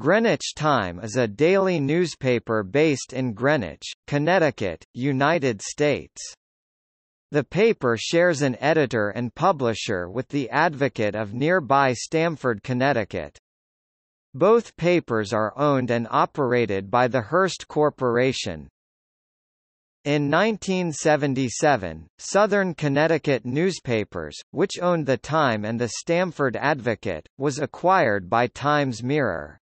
Greenwich Time is a daily newspaper based in Greenwich, Connecticut, United States. The paper shares an editor and publisher with the Advocate of nearby Stamford, Connecticut. Both papers are owned and operated by the Hearst Corporation, in 1977, Southern Connecticut Newspapers, which owned the Time and the Stamford Advocate, was acquired by Times Mirror.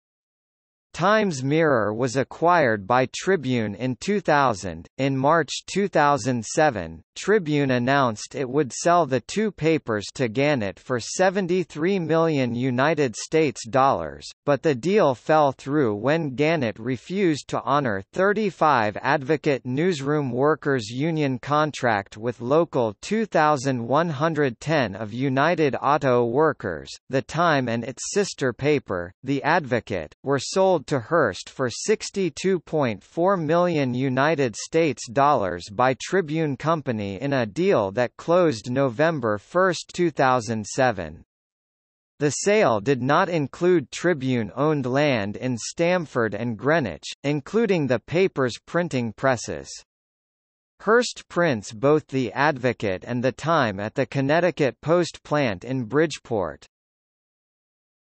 Times Mirror was acquired by Tribune in 2000. In March 2007, Tribune announced it would sell the two papers to Gannett for 73 million United States dollars, but the deal fell through when Gannett refused to honor 35 Advocate Newsroom Workers Union contract with Local 2110 of United Auto Workers. The Time and its sister paper, The Advocate, were sold to Hearst for 62.4 million United States dollars by Tribune Company in a deal that closed November 1, 2007. The sale did not include Tribune-owned land in Stamford and Greenwich, including the paper's printing presses. Hearst prints both The Advocate and The Time at the Connecticut Post plant in Bridgeport.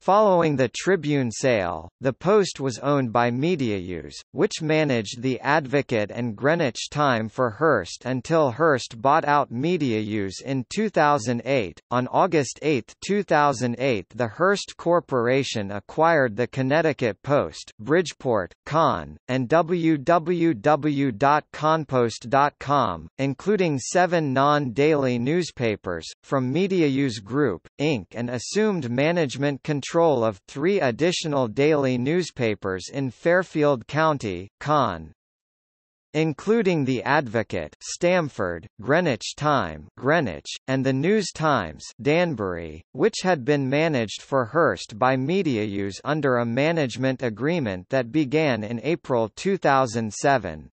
Following the Tribune sale, the Post was owned by Medianews, which managed the Advocate and Greenwich Time for Hearst until Hearst bought out Medianews in 2008. On August 8, 2008, the Hearst Corporation acquired the Connecticut Post, Bridgeport, Con, and www.conpost.com, including seven non-daily newspapers, from Medianews Group, Inc. and assumed management control control of three additional daily newspapers in Fairfield County, Con including The Advocate Stamford, Greenwich Time Greenwich, and The News Times Danbury, which had been managed for Hearst by Medianews under a management agreement that began in April 2007.